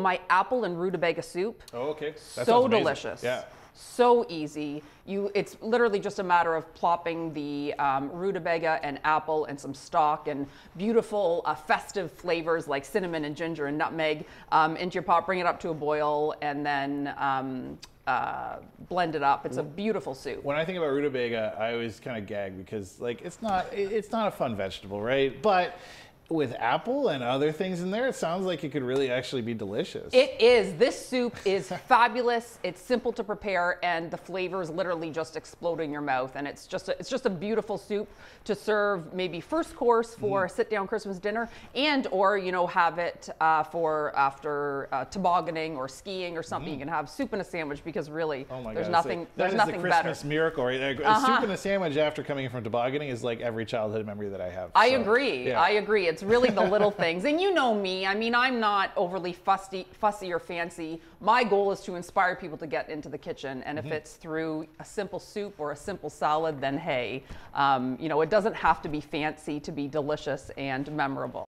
My apple and rutabaga soup. Oh, okay. That so delicious. Yeah. So easy. You, it's literally just a matter of plopping the um, rutabaga and apple and some stock and beautiful uh, festive flavors like cinnamon and ginger and nutmeg um, into your pot. Bring it up to a boil and then um, uh, blend it up. It's a beautiful soup. When I think about rutabaga, I always kind of gag because like it's not it's not a fun vegetable, right? But with apple and other things in there, it sounds like it could really actually be delicious. It is. This soup is fabulous. It's simple to prepare, and the flavors literally just explode in your mouth. And it's just a, it's just a beautiful soup to serve maybe first course for a sit-down Christmas dinner, and or you know have it uh, for after uh, tobogganing or skiing or something. You can have soup and a sandwich because really Oh there's God, nothing it's like- there's that is nothing a better. Christmas miracle, right there. A soup and a sandwich after coming from tobogganing is like every childhood memory that I have. I So, agree. yeah. I agree. It's really the little things. And you know me. I mean, I'm not overly fussy, fussy or fancy. My goal is to inspire people to get into the kitchen. And if Mm-hmm. it's through a simple soup or a simple salad, then hey, um, you know, it doesn't have to be fancy to be delicious and memorable.